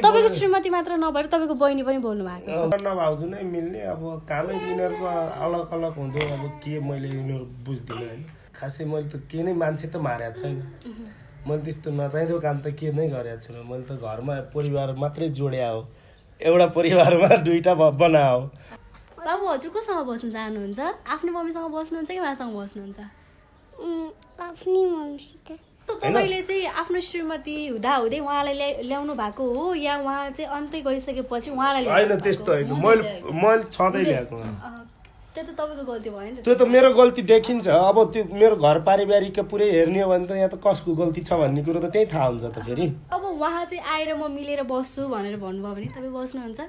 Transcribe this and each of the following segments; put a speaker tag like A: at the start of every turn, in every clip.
A: तपाईँको श्रीमती मात्र नभएर तपाईँको बहिनी पनि बोल्नु भएको छ।
B: न भाउजू नै मिल्ने अब कामै यिनीहरूको अलग अलग हुँदो अब के मैले यिनीहरू बुझ्दिनँ होइन। खासै मैले त के नै मान्छे त मारेको छैन। मैले त्यस्तो नचाहिँदो काम त के नै गरेको छुइनँ मैले त घरमा परिवार मात्रै जोड्या हो। एउटा परिवारमा दुइटा बना हो
A: बाबु हजुर कोसँग बस्नु चाहनुहुन्छ आफ्नो मम्मीसँग बस्नुहुन्छ कि उहाँसँग बस्नुहुन्छ?
C: आफ्नै मम्मीसित।
A: त तपाईँले चाहिँ आफ्नो श्रीमती हुँदाहुँदै उहाँलाई ल्याउनु भएको हो या उहाँ चाहिँ अन्तै गइसकेपछि उहाँलाई
B: होइन त्यस्तो होइन? मैले छँदै ल्याएको
A: त्यो त तपाईँको गल्ती भयो नि
B: त्यो त मेरो गल्ती देखिन्छ। अब त्यो मेरो घर पारिवारिक पुरै हेर्ने हो भने त यहाँ त कसको गल्ती छ भन्ने कुरो त त्यही थाहा हुन्छ त फेरि।
A: अब उहाँ चाहिँ आएर म मिलेर बस्छु भनेर भन्नुभयो भने तपाईँ बस्नुहुन्छ?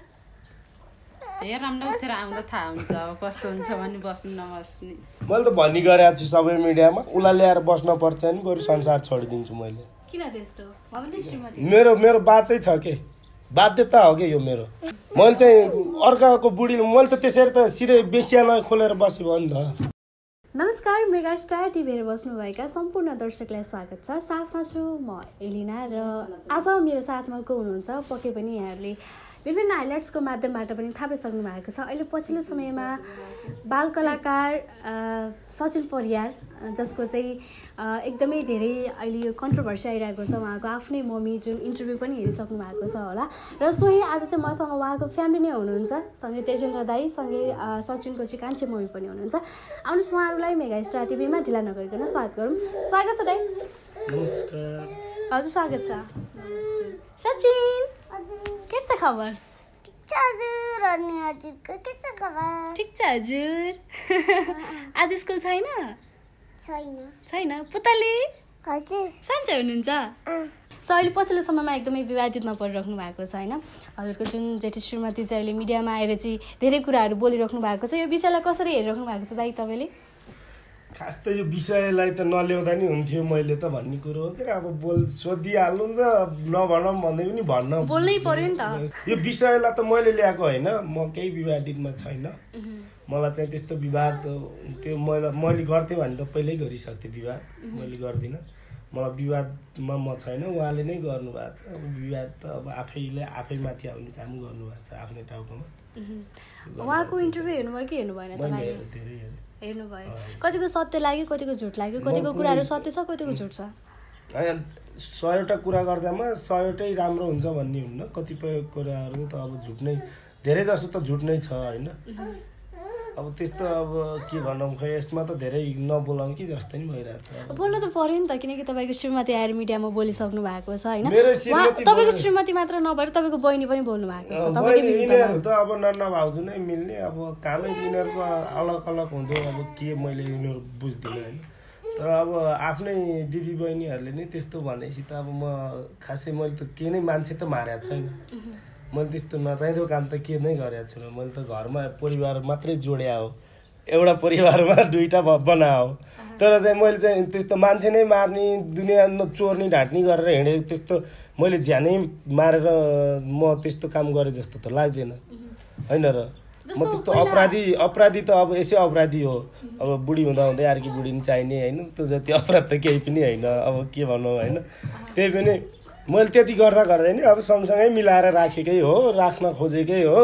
D: उठेर आउँदा थाहा हुन्छ अब कस्तो हुन्छ भने बस्नु नबस्ने।
B: मैले त भन्ने गरेको छु सबै मिडियामा उसलाई ल्याएर बस्न पर्छ नि बरु संसार छोडिदिन्छु मैले।
A: किन त्यस्तो
B: मेरो मेरो बाचै छ के? बाध्यता हो कि यो मेरो? मैले चाहिँ अर्काको बुढी मैले त त्यसरी त सिधै बेसियालाई खोलेर बसेँ भयो नि त।
A: नमस्कार मेगा स्टार टिभी हेरेर बस्नुभएका सम्पूर्ण दर्शकलाई स्वागत छ। साथमा छु म एलिना र आज मेरो साथमा को हुनुहुन्छ? पक्कै पनि यहाँहरूले विभिन्न हाइलाइट्सको माध्यमबाट पनि थाहा पाइसक्नु भएको छ। अहिले पछिल्लो समयमा बाल कलाकार सचिन परियार जसको चाहिँ एकदमै धेरै अहिले यो कन्ट्रोभर्सी आइरहेको छ। उहाँको आफ्नै मम्मी जुन इन्टरभ्यू पनि हेरिसक्नु भएको छ होला। र सोही आज चाहिँ मसँग उहाँको फ्यामिली नै हुनुहुन्छ। सँगै तेजेन्द्र दाई सँगै सचिनको चाहिँ कान्छे मम्मी पनि हुनुहुन्छ। आउनुहोस् उहाँहरूलाई मेगा स्टार टिभीमा ढिला नगरिकन स्वागत गरौँ। स्वागत छ दाई।
B: नमस्कार।
A: हजुर स्वागत छ। सचिन! के छ खबर
C: ठिक छ हजुर अनि हजुरको के छ खबर
A: ठिक छ हजुर आज स्कुल छैन
C: छैन
A: छैन पुतली
C: हजुर
A: सन्चै हुनुहुन्छ सो अहिले पछिल्लो समयमा एकदमै विवादितमा परिराख्नु भएको छ होइन? हजुरको जुन जेठी श्रीमती चाहिँ अहिले मिडियामा आएर चाहिँ धेरै कुराहरू बोलिराख्नु भएको छ यो विषयलाई कसरी हेरिराख्नु भएको छ दाइ तपाईँले?
B: खास त यो विषयलाई त नल्याउँदा नि हुन्थ्यो मैले त भन्ने कुरो हो के अब बोल सोधिहाल्नु नि त नभनौँ भन्दै पनि भन्न
A: बोल्नै पर्यो नि त।
B: यो विषयलाई त मैले ल्याएको होइन म केही विवादितमा छैन। मलाई चाहिँ त्यस्तो विवाद त्यो मैले मैले गर्थेँ भने त पहिल्यै गरिसक्थेँ विवाद। मैले गर्दिनँ। मलाई विवादमा म छैन उहाँले नै गर्नुभएको छ। अब विवाद त अब आफैले आफै माथि आउने काम गर्नुभएको छ आफ्नै टाउकोमा
A: उहाँको इन्टरभ्यू हेर्नुभयो कि हेर्नु भएन
B: धेरै हेरेँ।
A: हेर्नुभयो कतिको सत्य लाग्यो कतिको झुट लाग्यो कतिको कुराहरू सत्य छ कतिको झुट छ?
B: होइन सयवटा कुरा गर्दामा सयवटै राम्रो हुन्छ भन्ने हुन्न। कतिपय कुराहरू त अब झुट नै धेरै जसो त झुट नै छ होइन? अब त्यस्तो अब के भनौँ खै यसमा त धेरै नबोलाउँ कि जस्तै नि भइरहेको छ।
A: बोल्नु त पर्यो नि त किनकि तपाईँको श्रीमती आएर मिडियामा बोलिसक्नु भएको छ होइन? तपाईँको श्रीमती मात्र नभएर तपाईँको बहिनी पनि बोल्नु भएको छ
B: यिनीहरू त अब नन्न भाउजू नै मिल्ने अब कामै यिनीहरूको अलग अलग हुँदो अब के मैले यिनीहरू बुझ्दिनँ होइन? तर अब आफ्नै दिदी बहिनीहरूले नै त्यस्तो भनेपछि त अब म खासै मैले त के नै मान्छे त मारेको छैन। मैले त्यस्तो नचाहिँदो काम त के नै गरेको छुइनँ। मैले त घरमा परिवार मात्रै जोड्या हो। एउटा परिवारमा दुइटा बना हो तर चाहिँ मैले चाहिँ त्यस्तो मान्छे नै मार्ने दुनियाँ चोर्ने ढाँट्ने गरेर हिँडेँ त्यस्तो मैले ज्यानै मारेर म त्यस्तो काम गरेँ जस्तो त लाग्दैन। होइन र? म त्यस्तो अपराधी अपराधी त अब यसै अपराधी हो। अब बुढी हुँदा हुँदै अर्की बुढी पनि चाहिने होइन? त्यो जति अपराध त केही पनि होइन। अब के भनौँ होइन? त्यही पनि मैले त्यति गर्दा गर्दै नि अब सँगसँगै मिलाएर राखेकै हो राख्न खोजेकै हो।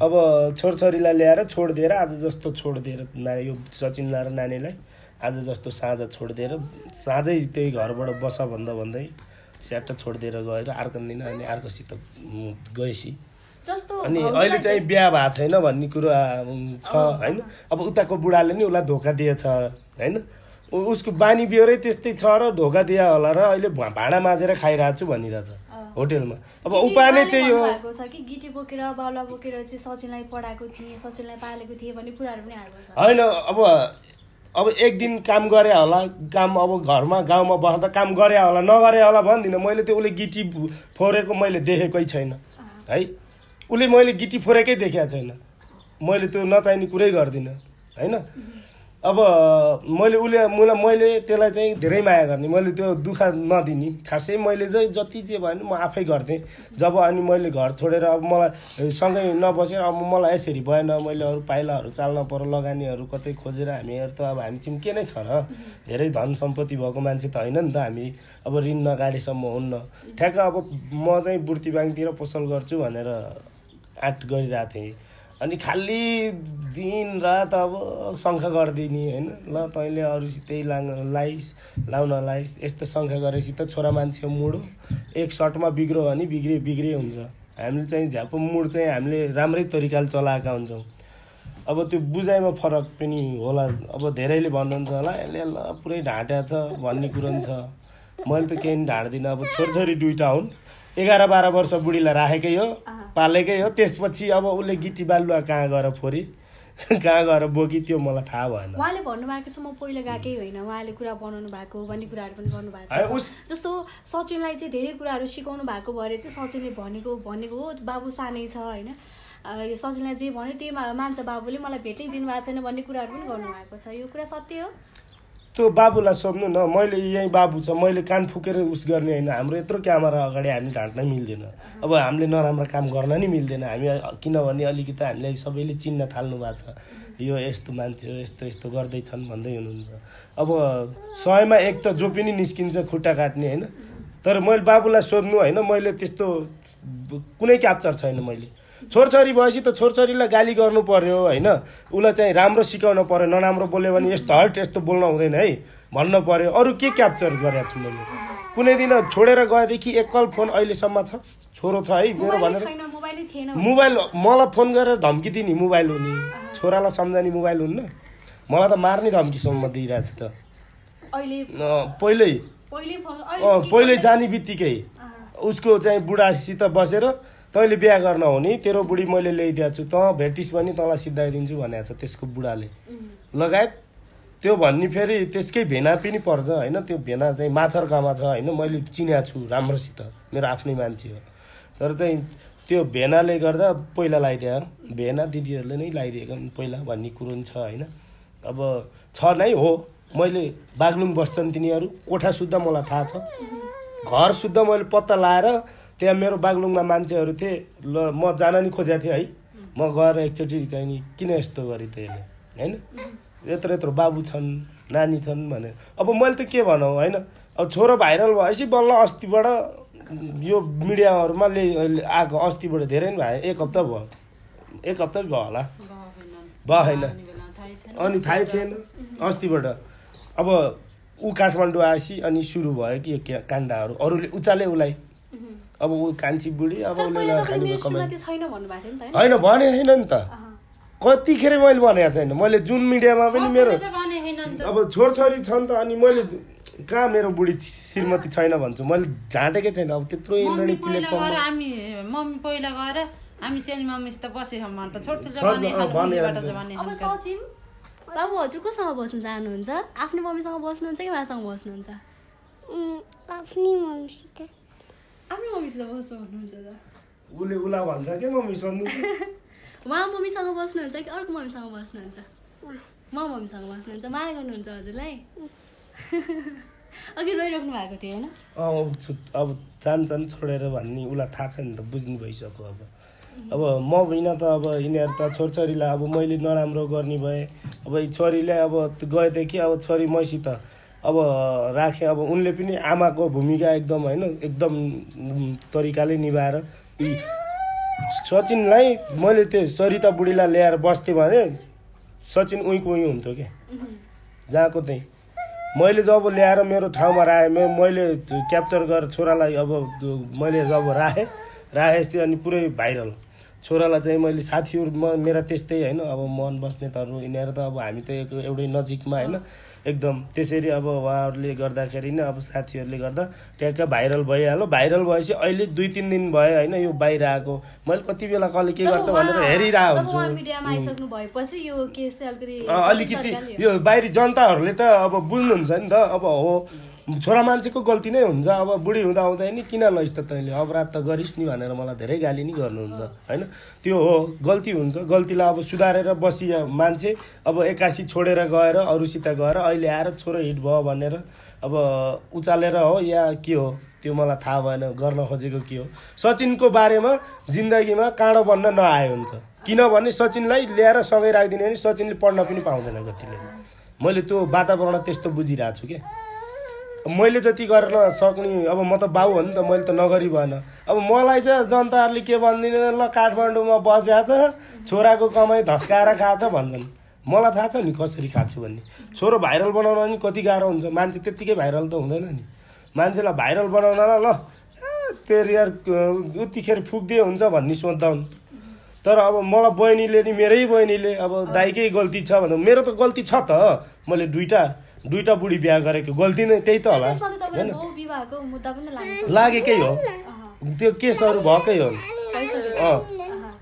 B: अब छोरछोरीलाई ल्याएर छोडिदिएर आज जस्तो छोडिदिएर ना यो सचिनलाई र नानीलाई आज जस्तो साँझ छोडिदिएर साँझै त्यही घरबाट बस भन्दा भन्दै स्याट्ट छोडिदिएर गएर अर्को दिन अनि अर्कोसित गएपछि। अनि अहिले चाहिँ बिहा भएको छैन भन्ने कुरा छ होइन? अब उताको बुढाले नि उसलाई धोका दिएछ होइन? उसको बानी बिहोरै त्यस्तै छ र धोका दिए होला र अहिले भाँडा माझेर खाइरहेको छु भनिरहेछ होटेलमा। अब उपाय नै त्यही हो।
A: छ कि गिटी बोकेर बाउला बोकेर चाहिँ सचिनलाई पढाएको थिएँ सचिनलाई पालेको थिएँ भन्ने कुराहरू पनि आएको छ।
B: होइन अब अब एक दिन काम गरे होला काम अब घरमा गाउँमा बस्दा काम गरे होला नगरे होला भन्दिनँ। मैले त्यो उसले गिटी फोरेको मैले देखेकै छैन। है? उसले मैले गिटी फोरेकै देखेको छैन। मैले त्यो नचाहिने कुरै गर्दिनँ। होइन? अब मैले उसले मलाई मैले त्यसलाई चाहिँ धेरै माया गर्ने। मैले त्यो दुःख नदिने। खासै मैले चाहिँ जति चाहिँ भयो भने म आफै गर्थेँ। जब अनि मैले घर छोडेर अब मलाई सँगै नबसेर अब मलाई यसरी भएन। मैले अरू पाइलाहरू चाल्न पर्यो लगानीहरू कतै खोजेर हामीहरू त अब हामी चाहिँ के नै छ र। धेरै धन सम्पत्ति भएको मान्छे त होइन नि त हामी। अब ऋण नगाडेसम्म हुन्न। ठ्याक्क अब म चाहिँ बुर्ती ब्याङ्कतिर पसल गर्छु भनेर आँट गरिरहेको थिएँ अनि खालि दिन रात अब शङ्ख गरिदिने होइन। ल तैँले अरूसितै लाङ लाइस लाउन लाइस यस्तो शङ्ख गरेपछि त छोरा मान्छे मुडो एक सर्टमा बिग्रो भने बिग्रे बिग्रे हुन्छ। हामीले चाहिँ झ्याप मुड चाहिँ हामीले राम्रै तरिकाले चलाएका हुन्छौँ। अब त्यो बुझाइमा फरक पनि होला। अब धेरैले भन्नुहुन्छ होला यसले ल पुरै ढाँट्या छ भन्ने कुरो पनि छ। मैले त केही ढाँट्दिनँ। अब छोरछोरी दुइटा हुन्। एघार बाह्र वर्ष बुढीलाई राखेकै हो पालेकै हो। त्यसपछि अब उसले गिटी बालुवा कहाँ गएर फोरी? कहाँ गएर बोकी? त्यो मलाई थाहा भएन।
A: उहाँले भन्नुभएको छ म पहिला गएकै होइन। उहाँले कुरा बनाउनु भएको भन्ने कुराहरू पनि गर्नुभएको छ। जस्तो सचिनलाई चाहिँ धेरै कुराहरू सिकाउनु भएको भएर चाहिँ सचिनले भनेको भनेको हो बाबु सानै छ होइन। यो सचिनलाई जे भन्यो त्यही मान्छ बाबुले मलाई भेट्नै दिनुभएको छैन भन्ने कुराहरू पनि गर्नुभएको छ। यो कुरा सत्य हो।
B: त्यो बाबुलाई सोध्नु न मैले यहीँ बाबु छ मैले कान फुकेर उस गर्ने होइन हाम्रो यत्रो क्यामेरा अगाडि हामी ढाँट्न मिल्दैन। अब हामीले नराम्रो काम गर्न नि मिल्दैन हामी किनभने अलिकति हामीलाई सबैले चिन्न थाल्नु भएको छ। यो यस्तो मान्छे हो यस्तो यस्तो गर्दैछन् भन्दै हुनुहुन्छ। अब सयमा एक त जो पनि निस्किन्छ खुट्टा काट्ने होइन? तर मैले बाबुलाई सोध्नु होइन मैले त्यस्तो कुनै क्याप्चर छैन मैले। छोरछोरी भएपछि त छोरछोरीलाई गाली गर्नु पर्यो होइन? उसलाई चाहिँ राम्रो सिकाउनु पर्यो नराम्रो बोल्यो भने यस्तो हट यस्तो बोल्न हुँदैन है? भन्न पर्यो। अरू के क्याप्चर गरेको छु मैले? कुनै दिन छोडेर गएदेखि एकल फोन अहिलेसम्म छ? छोरो छ है? मेरो भनेर
A: मोबाइलै
B: मलाई फोन गरेर धम्की दिने मोबाइल हुने। छोरालाई सम्झाउने मोबाइल हुन्न। मलाई त मार्ने धम्कीसम्म दिइरहेको छु त पहिल्यै। पहिल्यै जाने बित्तिकै। उसको चाहिँ बुढासित बसेर तैँले बिहा गर्न हो नि तेरो बुढी मैले ल्याइदिएको छु त भेटिस् भने तँलाई सिधाइदिन्छु भनेको छ त्यसको बुढाले। लगायत त्यो भन्ने फेरि त्यसकै भेना पनि पर्छ होइन? त्यो भेना चाहिँ माछर्कामा छ होइन? मैले चिनेको छु राम्रोसित मेरो आफ्नै मान्छे हो। तर चाहिँ त्यो भेनाले गर्दा पहिला लगाइदियो भेना दिदीहरूले नै लगाइदिएको पहिला भन्ने कुरो पनि छ होइन? अब छ नै हो। मैले बागलुङ बस्छन् तिनीहरू कोठा सुत्दा मलाई थाहा छ। घर शुद्ध मैले पत्ता लाएर त्यहाँ मेरो बागलुङमा मान्छेहरू थिए। ल म जान नि खोजेको थिएँ है। म गएर एकचोटि चाहिँ नि किन यस्तो गरेँ त यसले? होइन? यत्रो यत्रो बाबु छन् नानी छन् भनेर। अब मैले त के भनौँ होइन? अब छोरो भाइरल भएपछि बल्ल अस्तिबाट यो मिडियाहरूमा ले आएको अस्तिबाट धेरै नै भयो एक हप्ता भयो। एक हप्ता भयो होला। भएन। अनि थाहै थिएन। अस्तिबाट। अब ऊ काठमाडौँ आएपछि अनि सुरु भयो कि काण्डहरू। अरूले उचाले उसलाई अब ऊ कान्छी बुढी अब उसले
A: होइन?
B: भने होइन नि त। कतिखेर मैले भनेको छैन। मैले जुन मिडियामा पनि मेरो अब छोरछोरी छन् त अनि मैले कहाँ मेरो बुढी श्रीमती छैन भन्छु। मैले झाँटेकै छैन। अब त्यत्रो
D: मम्मी
B: इन्द्रणी
D: पहिला गएर
B: प्लेटफर्ममा
D: हामी सानो मम्मीसित त
A: बाबु हजुर कोसँग बस्नु चाहनुहुन्छ? आफ्नो मम्मीसँग बस्नुहुन्छ कि उहाँसँग बस्नुहुन्छ?
C: आफ्नै मम्मीसित।
A: आफ्नो मम्मीसित बस्नु भन्नुहुन्छ त।
B: उसले उसलाई भन्छ क्या मम्मी सोध्नु?
A: उहाँ मम्मीसँग बस्नुहुन्छ कि अर्को मम्मीसँग बस्नुहुन्छ? म मम्मीसँग बस्नुहुन्छ माया गर्नुहुन्छ हजुरलाई? अघि रोइराख्नु भएको थियो होइन?
B: अब जान्छन् छोडेर भन्ने उसलाई थाहा छ नि त बुझ्नु भइसक्यो अब। अब म बिना त अब यिनीहरू त छोरछोरीलाई अब मैले नराम्रो गर्ने भए अब छोरीले अब त- गएदेखि अब छोरी मैसित अब राखेँ अब उनले पनि आमाको भूमिका एकदम होइन एकदम तरिकाले निभाएर यी सचिनलाई मैले त्यो सरिता बुढीलाई ल्याएर बस्थेँ भने सचिन उहीँको उहीँ हुन्थ्यो क्या जहाँको त्यहीँ मैले जब ल्याएर मेरो ठाउँमा राखेँ मे- मैले क्याप्चर गरेर छोरालाई अब मैले जब राखेँ राखेपछि अनि पुरै भाइरल छोरालाई चाहिँ मैले साथीहरू म मेरा त्यस्तै होइन अब मन बस्नेतहरू यिनीहरू त अब हामी त एउटै नजिकमा होइन। एकदम त्यसरी अब उहाँहरूले गर्दाखेरि नै अब साथीहरूले गर्दा ट्याक्क भाइरल भइहाल्यो। भाइरल भएपछि अहिले दुई तिन दिन भयो होइन यो बाहिर आएको मैले कति बेला कसले के गर्छ भनेर हेरिरहेको हुन्छु।
A: अलिकति
B: यो बाहिरी जनताहरूले त अब बुझ्नुहुन्छ नि त अब हो। छोरा मान्छेको गल्ती नै हुन्छ। अब बुढी हुँदा हुँदै नि किन लैस् त तैँले? अपराध त गरिस् नि भनेर मलाई धेरै गाली नि गर्नुहुन्छ होइन? त्यो हो गल्ती हुन्छ। गल्तीलाई अब सुधारेर बसिया मान्छे अब एक्कासी छोडेर गएर अरूसित गएर अहिले आएर छोरो हिट भयो भनेर अब उचालेर हो या के हो? त्यो मलाई थाहा भएन गर्न खोजेको के हो? सचिनको बारेमा जिन्दगीमा काँडो बन्न नआए हुन्छ। किनभने सचिनलाई ल्याएर सँगै राखिदिने भने सचिनले पढ्न पनि पाउँदैन कतिले मैले त्यो वातावरण त्यस्तो बुझिरहेको छु कि? मैले जति गर्न सक्ने अब म त बाउ हो नि त मैले त नगरी भएन। अब मलाई चाहिँ जनताहरूले के भनिदिने ल काठमाडौँमा बस्या त छोराको कमाइ धस्काएर खाएको छ भन्छन्। मलाई थाहा छ नि कसरी खाएको छु भन्ने। छोरो भाइरल बनाउन नि कति गाह्रो हुन्छ। मान्छे त्यत्तिकै भाइरल त हुँदैन नि। मान्छेलाई भाइरल बनाउनलाई ल ए, तेरो यार उतिखेर फुक्दिए हुन्छ भन्ने सोच्दा हुन् तर अब मलाई बहिनीले नि मेरै बहिनीले अब दाइकै गल्ती छ भन्दा मेरो त गल्ती छ त। मैले दुइटा दुइटा बुढी बिहा गरेको गल्ती नै त्यही त होला। होइन?
A: बहु विवाहको मुद्दा पनि लाग्नु सक्छ
B: लागेकै हो। त्यो केसहरू भएकै हो। अँ।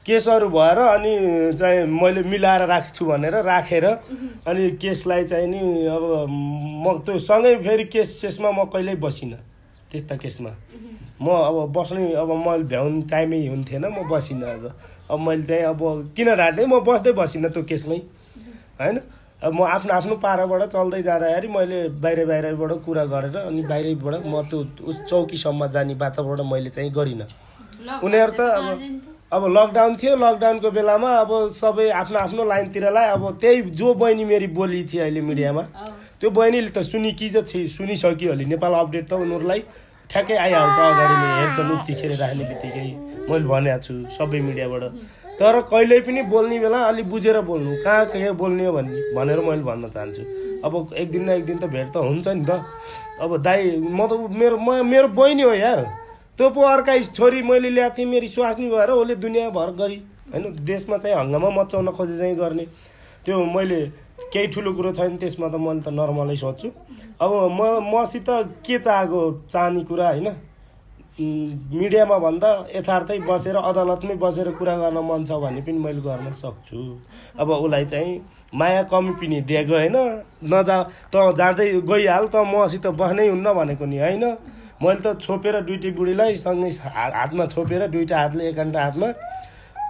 B: केसहरू भएर अनि चाहिँ मैले मिलाएर राख्छु भनेर राखेर अनि केसलाई चाहिँ नि अब म त्यो सँगै फेरि केस सेसमा म कहिल्यै बसिनँ। त्यस्ता केसमा। म अब बस्नै अब मैले भ्याउनु टाइमै हुन्थेन म बसिनँ अझ अब मैले चाहिँ अब किन राट्ने म बस्दै बसिनँ त्यो केसमै। होइन? म आफ्नो आफ्नो पाराबाट चल्दै जाँदाखेरि मैले बाहिर बाहिरबाट कुरा गरेर अनि बाहिरबाट म त्यो उस चौकीसम्म जाने वातावरण मैले चाहिँ गरिनँ। उनीहरू त अब अब लकडाउन थियो लकडाउनको बेलामा अब सबै आफ्नो आफ्नो लाइनतिरलाई अब त्यही जो बहिनी मेरी बोली छ अहिले मिडियामा त्यो बहिनीले त सुनि कि त छि सुनिसक्यो होला नेपाल अपडेट त उनीहरूलाई ठ्याक्कै आइहाल्छ अगाडि हेर्छन् उतिखेर राख्ने बित्तिकै। मैले भनेको छु सबै मिडियाबाट। तर कहिल्यै पनि बोल्ने बेला अलिक बुझेर बोल्नु। कहाँ के बोल्ने हो भन्ने भनेर मैले भन्न चाहन्छु। अब एक दिन न एक दिन त भेट त हुन्छ नि त। अब दाइ म त मेरो म मेरो बहिनी हो यार। त्यो पो अर्का छोरी मैले ल्याएको थिएँ मेरो स्वास्नी भएर उसले दुनियाँभर गरी होइन देशमा चाहिँ हङ्गामा मचाउन खोजे चाहिँ गर्ने। त्यो मैले केही ठुलो कुरो छैन त्यसमा त मैले त नर्मलै सोध्छु अब म मसित के चाहेको चाहने कुरा होइन? मिडियामा भन्दा यथार्थै बसेर अदालतमै बसेर कुरा गर्न मन छ भने पनि मैले गर्न सक्छु। अब उसलाई चाहिँ माया कमी पनि दिएको होइन। नजा त जाँदै गइहाल त मसित बस्नै हुन्न भनेको नि होइन। मैले त छोपेर दुइटै बुढीलाई सँगै हातमा छोपेर दुइटा हातले एकान्टा हातमा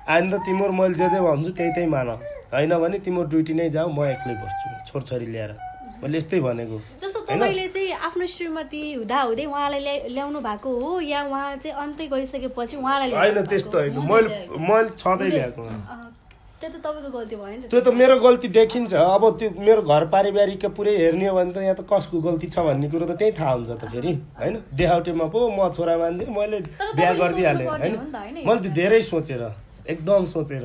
B: आइन त तिम्रो मैले जे जे भन्छु त्यही त्यही मान। होइन भने तिम्रो ड्युटी नै जाऊ म एक्लै बस्छु छोरछोरी ल्याएर। मैले यस्तै भनेको?
A: तपाईँले चाहिँ आफ्नो श्रीमती हुँदा हुँदै उहाँलाई ल्या- ल्याउनु भएको हो या उहाँ चाहिँ अन्त्य गइसकेपछि उहाँलाई
B: होइन त्यस्तो? होइन। मैले मैले छँदै ल्याएको
A: त्यो त तपाईँको गल्ती भयो नि
B: त्यो त मेरो गल्ती देखिन्छ। अब त्यो मेरो घर पारिवारिक पुरै हेर्ने हो भने त यहाँ त कसको गल्ती छ भन्ने कुरो त त्यही थाहा हुन्छ त फेरि होइन? देखाउटेमा पो म छोरा मान्छे मैले बिहा गरिदिइहालेँ होइन? मैले त धेरै सोचेर एकदम सोचेर।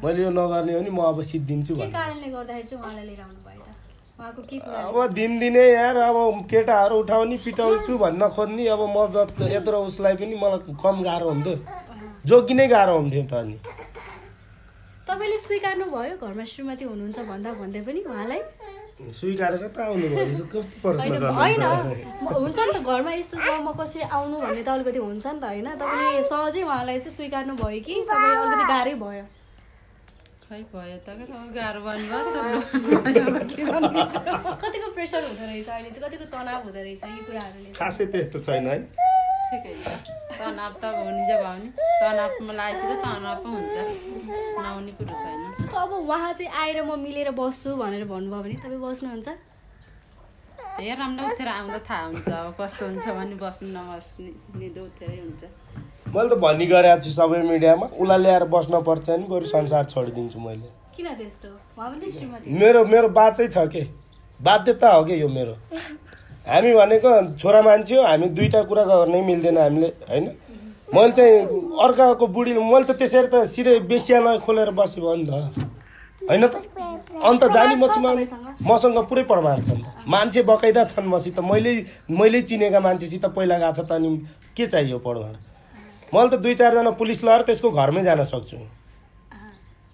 B: मैले यो नगर्ने हो नि म अब सिद्धिन्छु
A: कारणले गर्दाखेरि चाहिँ उहाँलाई लिएर आउनु भयो
B: अब दिनदिनै यार अब केटाहरू उठाउने पिटाउँछु भन्न खोज्ने अब म जत यत्रो उसलाई पनि मलाई कम गाह्रो हुन्थ्यो। जोगी नै गाह्रो हुन्थ्यो त अनि।
A: तपाईँले स्वीकार्नु भयो घरमा श्रीमती हुनुहुन्छ भन्दा भन्दै पनि उहाँलाई?
B: स्वीकारेर त कस्तो प्रश्न
A: होइन हुन्छ नि त घरमा यस्तो छ म कसरी आउनु भन्ने त अलिकति हुन्छ नि त होइन? तपाईँले सहजै उहाँलाई चाहिँ स्वीकार्नु भयो कि? तपाईँ अलिकति गाह्रै भयो।
D: खै भयो त गाह्रो
A: कतिको प्रेसर हुँदो रहेछ अहिले चाहिँ? कतिको तनाव हुँदो रहेछ यी कुराहरूले?
B: खासै त्यस्तो छैन है।
D: ठिकै छ। तनाव त हुने चाहिँ भयो नि। तनावमा लागेपछि त तनाव पो हुन्छ। नहुने कुरो छैन।
A: जस्तो अब उहाँ चाहिँ आएर म मिलेर बस्छु भनेर भन्नुभयो भने तपाईँ बस्नुहुन्छ?
D: राम्रो उठेर आउँदा थाहा हुन्छ अब कस्तो हुन्छ भने बस्नु नबस्ने निदो उठेरै हुन्छ।
B: मैले त भनी गरेको छु सबै मिडियामा उसलाई ल्याएर बस्न पर्छ नि बरु संसार छोडिदिन्छु मैले।
A: किन त्यस्तो?
B: मेरो मेरो बाचै छ के? बाध्यता हो कि यो मेरो? हामी भनेको छोरा मान्छे हो हामी दुइटा कुरा गर्नै मिल्दैन हामीले होइन? मैले चाहिँ अर्काको बुढी मैले त त्यसरी त सिधै बेसियालय खोलेर बसेँ भयो नि त। होइन त? अन्त जानी मछीमा मसँग पुरै प्रमाण छ नि त। मान्छे बकाइदा छन् मसित। मैले मैले चिनेका मान्छेसित पहिला गएको छ त अनि के चाहियो प्रमाण? मैले त दुई चारजना पुलिस लगाएर त्यसको घरमै जान सक्छु।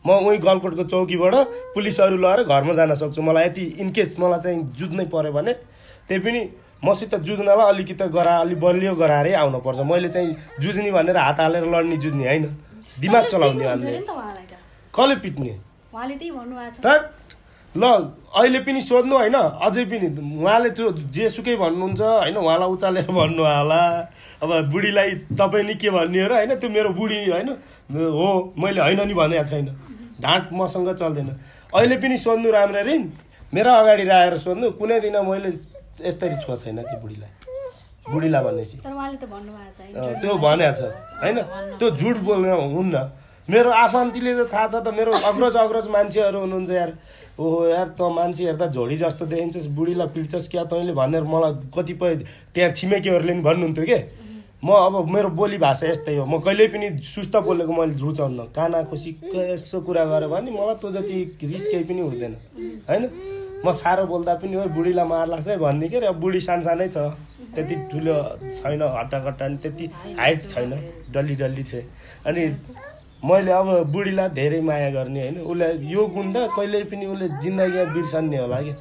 B: म उहीँ गलकोटको चौकीबाट पुलिसहरू लगाएर घरमा जान सक्छु। मलाई यति इनकेस मलाई चाहिँ जुझ्नै पऱ्यो भने त्यही पनि मसित जुझ्नलाई अलिकति गरा अलिक बलियो गराएरै आउनुपर्छ मैले चाहिँ जुझ्ने भनेर हात हालेर लड्ने जुझ्ने होइन? दिमाग चलाउने कसले पिट्ने?
A: उहाँले त्यही भन्नुभएको छ।
B: ल अहिले पनि सोध्नु होइन अझै पनि। उहाँले त्यो जेसुकै भन्नुहुन्छ होइन उहाँलाई उचालेर भन्नु होला। अब बुढीलाई तपाईँ नि के भन्ने र होइन त्यो मेरो बुढी होइन हो मैले होइन नि भनेको छैन। ढाँट मसँग चल्दैन। अहिले पनि सोध्नु राम्ररी मेरो अगाडि राखेर सोध्नु कुनै दिन मैले यस्तरी छोएको छैन कि बुढीलाई। बुढीलाई भनेपछि।
A: छ
B: त्यो भनेको छ। होइन त्यो झुट बोल्न हुन्न। मेरो आफन्तीले त थाहा छ त मेरो अग्रज अग्रज मान्छेहरू हुनुहुन्छ यार। ओहो यार त मान्छे हेर्दा झोडी जस्तो देखिन्छस् बुढीलाई पिट्छस् क्या तैँले भनेर मलाई कतिपय त्यहाँ छिमेकीहरूले पनि भन्नुहुन्थ्यो के? म अब मेरो बोली भाषा यस्तै हो। म कहिल्यै पनि सुस्त बोलेको मैले रुचाउन्न काना खुसी यसो कुरा गरेँ भने मलाई त्यो जति रिस केही पनि हुँदैन। होइन? म साह्रो बोल्दा पनि हो बुढीलाई मार लाग्छ है भन्ने के अरे अब बुढी सानसानै छ। त्यति ठुलो छैन हट्टाकट्टा नि त्यति हाइट छैन। डल्ली डल्ली छ। अनि मैले अब बुढीलाई धेरै माया गर्ने होइन उसलाई यो गुण त कहिल्यै पनि उसले जिन्दगीमा बिर्सन्ने होला कि।